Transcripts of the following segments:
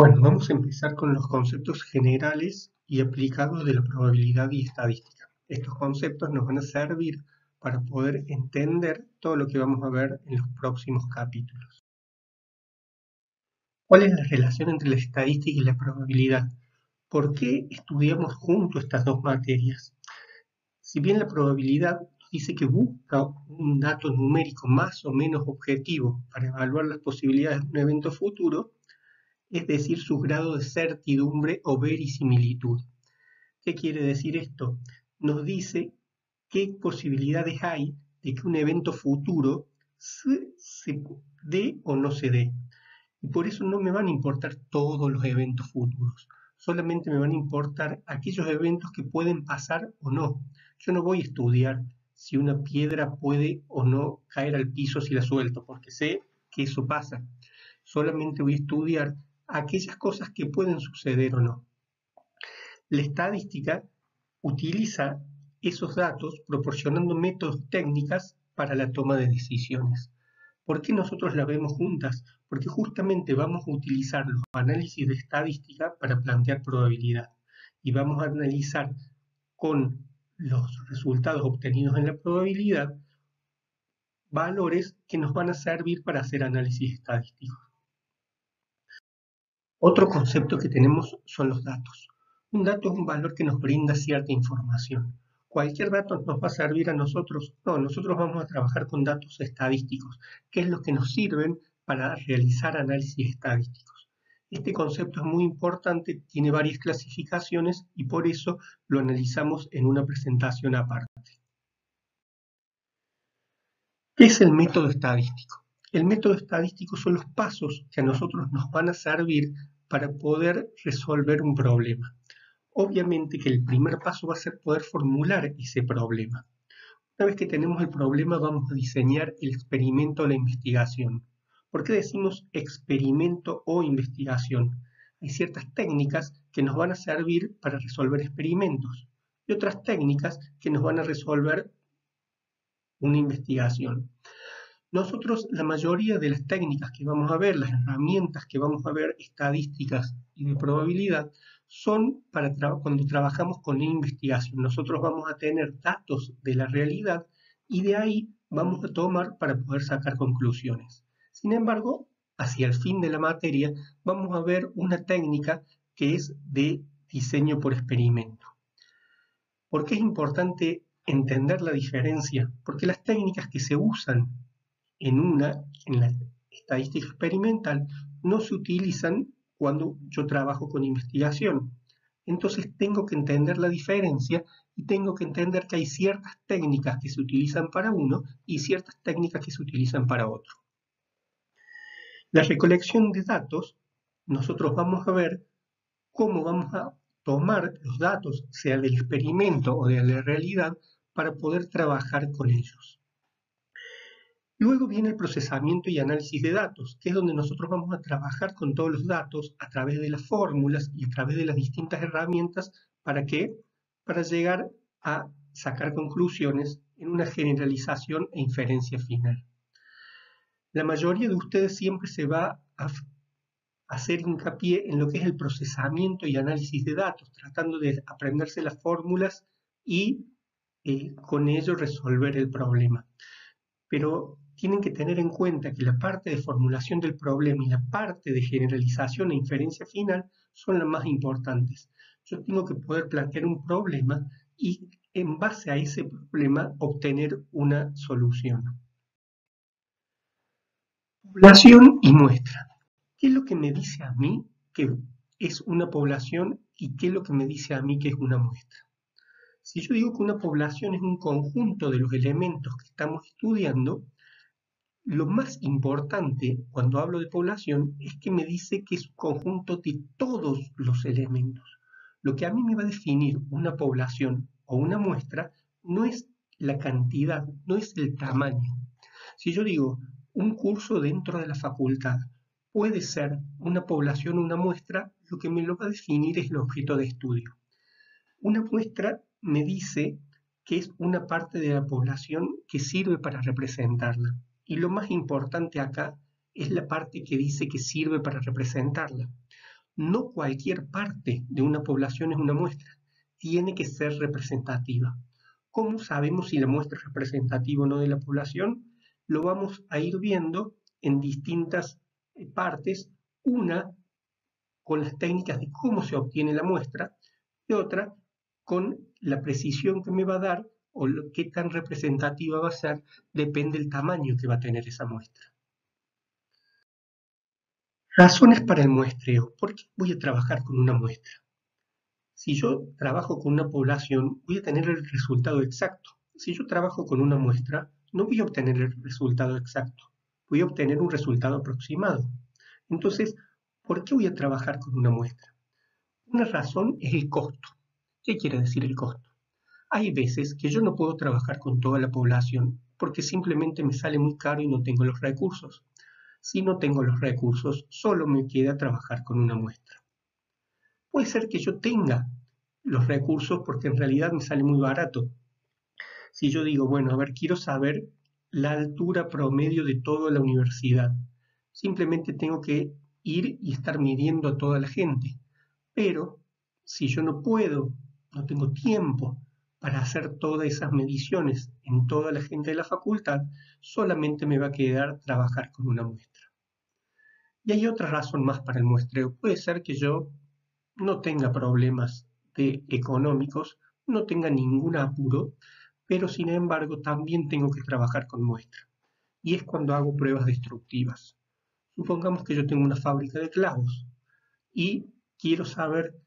Bueno, vamos a empezar con los conceptos generales y aplicados de la probabilidad y estadística. Estos conceptos nos van a servir para poder entender todo lo que vamos a ver en los próximos capítulos. ¿Cuál es la relación entre la estadística y la probabilidad? ¿Por qué estudiamos juntos estas dos materias? Si bien la probabilidad dice que busca un dato numérico más o menos objetivo para evaluar las posibilidades de un evento futuro, es decir, su grado de certidumbre o verisimilitud. ¿Qué quiere decir esto? Nos dice qué posibilidades hay de que un evento futuro se, dé o no se dé. Y por eso no me van a importar todos los eventos futuros, solamente me van a importar aquellos eventos que pueden pasar o no. Yo no voy a estudiar si una piedra puede o no caer al piso si la suelto, porque sé que eso pasa. Solamente voy a estudiar aquellas cosas que pueden suceder o no. La estadística utiliza esos datos proporcionando métodos técnicas para la toma de decisiones. ¿Por qué nosotros la vemos juntas? Porque justamente vamos a utilizar los análisis de estadística para plantear probabilidad y vamos a analizar con los resultados obtenidos en la probabilidad valores que nos van a servir para hacer análisis estadísticos. Otro concepto que tenemos son los datos. Un dato es un valor que nos brinda cierta información. ¿Cualquier dato nos va a servir a nosotros? No, nosotros vamos a trabajar con datos estadísticos, que es lo que nos sirven para realizar análisis estadísticos. Este concepto es muy importante, tiene varias clasificaciones y por eso lo analizamos en una presentación aparte. ¿Qué es el método estadístico? El método estadístico son los pasos que a nosotros nos van a servir para poder resolver un problema. Obviamente que el primer paso va a ser poder formular ese problema. Una vez que tenemos el problema, vamos a diseñar el experimento o la investigación. ¿Por qué decimos experimento o investigación? Hay ciertas técnicas que nos van a servir para resolver experimentos y otras técnicas que nos van a resolver una investigación. Nosotros, la mayoría de las técnicas que vamos a ver, las herramientas que vamos a ver, estadísticas y de probabilidad, son para cuando trabajamos con investigación. Nosotros vamos a tener datos de la realidad y de ahí vamos a tomar para poder sacar conclusiones. Sin embargo, hacia el fin de la materia, vamos a ver una técnica que es de diseño por experimento. ¿Por qué es importante entender la diferencia? Porque las técnicas que se usan en una, en la estadística experimental, no se utilizan cuando yo trabajo con investigación. Entonces tengo que entender la diferencia y tengo que entender que hay ciertas técnicas que se utilizan para uno y ciertas técnicas que se utilizan para otro. La recolección de datos, nosotros vamos a ver cómo vamos a tomar los datos, sea del experimento o de la realidad, para poder trabajar con ellos. Luego viene el procesamiento y análisis de datos, que es donde nosotros vamos a trabajar con todos los datos a través de las fórmulas y a través de las distintas herramientas para qué? Para llegar a sacar conclusiones en una generalización e inferencia final. La mayoría de ustedes siempre se va a hacer hincapié en lo que es el procesamiento y análisis de datos, tratando de aprenderse las fórmulas y eh, con ello resolver el problema. Pero tienen que tener en cuenta que la parte de formulación del problema y la parte de generalización e inferencia final son las más importantes. Yo tengo que poder plantear un problema y en base a ese problema obtener una solución. Población y muestra. ¿Qué es lo que me dice a mí que es una población y qué es lo que me dice a mí que es una muestra? Si yo digo que una población es un conjunto de los elementos que estamos estudiando, lo más importante cuando hablo de población es que me dice que es un conjunto de todos los elementos. Lo que a mí me va a definir una población o una muestra no es la cantidad, no es el tamaño. Si yo digo un curso dentro de la facultad puede ser una población o una muestra, lo que me lo va a definir es el objeto de estudio. Una muestra me dice que es una parte de la población que sirve para representarla. Y lo más importante acá es la parte que dice que sirve para representarla. no cualquier parte de una población es una muestra, tiene que ser representativa. ¿Cómo sabemos si la muestra es representativa o no de la población? Lo vamos a ir viendo en distintas eh, partes, una con las técnicas de cómo se obtiene la muestra y otra con la precisión que me va a dar o lo, qué tan representativa va a ser, depende del tamaño que va a tener esa muestra. Razones para el muestreo. ¿Por qué voy a trabajar con una muestra? Si yo trabajo con una población, voy a tener el resultado exacto. Si yo trabajo con una muestra, no voy a obtener el resultado exacto. Voy a obtener un resultado aproximado. Entonces, ¿por qué voy a trabajar con una muestra? Una razón es el costo. ¿Qué quiere decir el costo? Hay veces que yo no puedo trabajar con toda la población porque simplemente me sale muy caro y no tengo los recursos. Si no tengo los recursos, solo me queda trabajar con una muestra. Puede ser que yo tenga los recursos porque en realidad me sale muy barato. Si yo digo, bueno, a ver, quiero saber la altura promedio de toda la universidad, simplemente tengo que ir y estar midiendo a toda la gente. Pero si yo no puedo, no tengo tiempo para hacer todas esas mediciones en toda la gente de la facultad, solamente me va a quedar trabajar con una muestra. Y hay otra razón más para el muestreo. Puede ser que yo no tenga problemas de económicos, no tenga ningún apuro, pero sin embargo también tengo que trabajar con muestra. Y es cuando hago pruebas destructivas. Supongamos que yo tengo una fábrica de clavos y quiero saber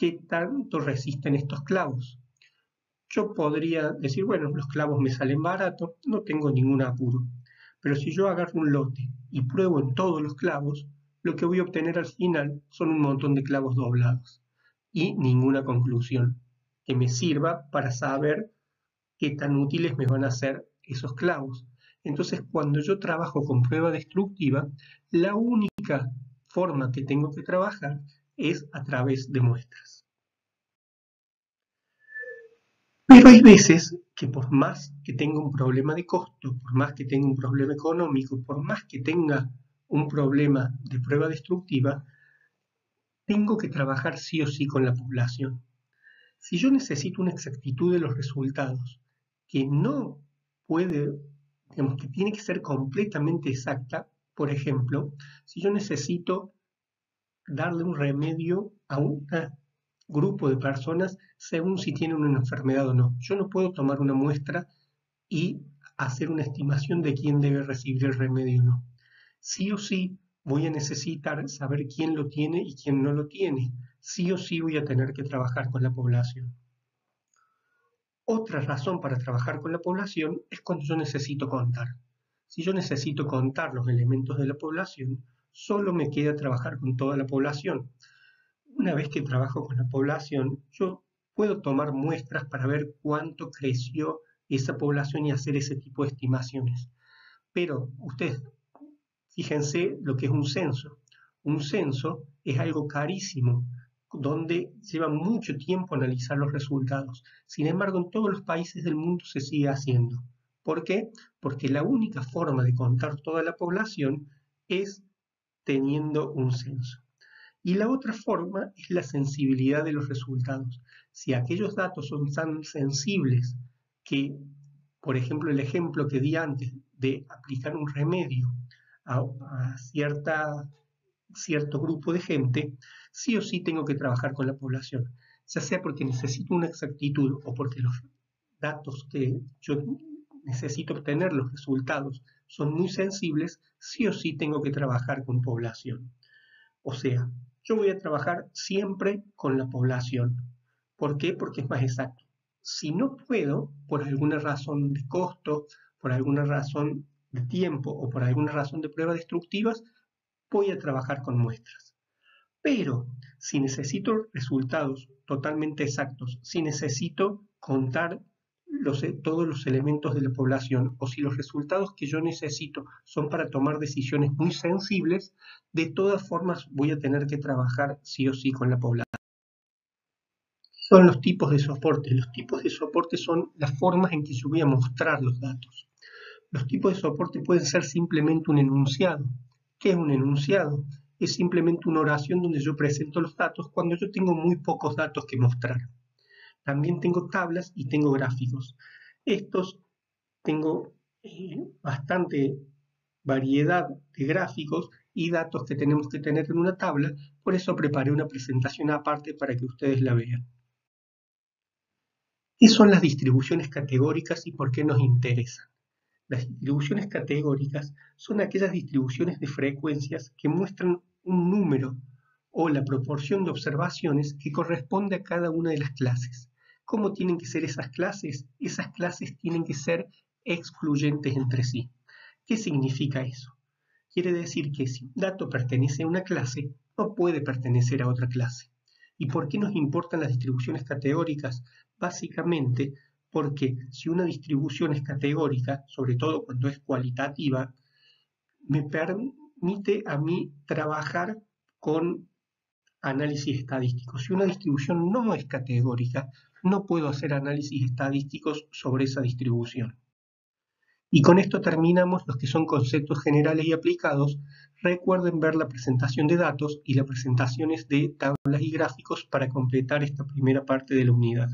qué tanto resisten estos clavos. Yo podría decir, bueno, los clavos me salen barato, no tengo ningún apuro. Pero si yo agarro un lote y pruebo en todos los clavos, lo que voy a obtener al final son un montón de clavos doblados y ninguna conclusión que me sirva para saber qué tan útiles me van a ser esos clavos. Entonces, cuando yo trabajo con prueba destructiva, la única forma que tengo que trabajar es a través de muestras. Pero hay veces que por más que tenga un problema de costo, por más que tenga un problema económico, por más que tenga un problema de prueba destructiva, tengo que trabajar sí o sí con la población. Si yo necesito una exactitud de los resultados que no puede, digamos, que tiene que ser completamente exacta, por ejemplo, si yo necesito darle un remedio a un grupo de personas según si tienen una enfermedad o no. Yo no puedo tomar una muestra y hacer una estimación de quién debe recibir el remedio o no sí o sí voy a necesitar saber quién lo tiene y quién no lo tiene. Sí o sí voy a tener que trabajar con la población. Otra razón para trabajar con la población es cuando yo necesito contar. Si yo necesito contar los elementos de la población, solo me queda trabajar con toda la población. Una vez que trabajo con la población, yo puedo tomar muestras para ver cuánto creció esa población y hacer ese tipo de estimaciones. Pero ustedes Fíjense lo que es un censo. Un censo es algo carísimo, donde lleva mucho tiempo analizar los resultados. Sin embargo, en todos los países del mundo se sigue haciendo. ¿Por qué? Porque la única forma de contar toda la población es teniendo un censo. Y la otra forma es la sensibilidad de los resultados. Si aquellos datos son tan sensibles que, por ejemplo, el ejemplo que di antes de aplicar un remedio a, cierta, cierto grupo de gente, sí o sí tengo que trabajar con la población, ya sea porque necesito una exactitud o porque los datos que yo necesito obtener, los resultados, son muy sensibles, sí o sí tengo que trabajar con población. O sea, yo voy a trabajar siempre con la población. ¿Por qué? Porque es más exacto. Si no puedo, por alguna razón de costo, por alguna razón de tiempo o por alguna razón de pruebas destructivas, voy a trabajar con muestras. Pero si necesito resultados totalmente exactos, si necesito contar eh, todos los elementos de la población o si los resultados que yo necesito son para tomar decisiones muy sensibles, de todas formas voy a tener que trabajar sí o sí con la población. Son los tipos de soporte. Los tipos de soporte son las formas en que yo voy a mostrar los datos. Los tipos de soporte pueden ser simplemente un enunciado. ¿Qué es un enunciado? es simplemente una oración donde yo presento los datos cuando yo tengo muy pocos datos que mostrar. También tengo tablas y tengo gráficos. Estos tengo eh, bastante variedad de gráficos y datos que tenemos que tener en una tabla, por eso preparé una presentación aparte para que ustedes la vean. ¿Qué son las distribuciones categóricas y por qué nos interesan? Las distribuciones categóricas son aquellas distribuciones de frecuencias que muestran un número o la proporción de observaciones que corresponde a cada una de las clases. ¿Cómo tienen que ser esas clases? Esas clases tienen que ser excluyentes entre sí. ¿Qué significa eso? Quiere decir que si un dato pertenece a una clase, no puede pertenecer a otra clase. ¿Y por qué nos importan las distribuciones categóricas? Básicamente porque si una distribución es categórica, sobre todo cuando es cualitativa, me permite a mí trabajar con análisis estadístico. Si una distribución no es categórica, no puedo hacer análisis estadísticos sobre esa distribución. Y con esto terminamos los que son conceptos generales y aplicados. Recuerden ver la presentación de datos y las presentaciones de tablas y gráficos para completar esta primera parte de la unidad.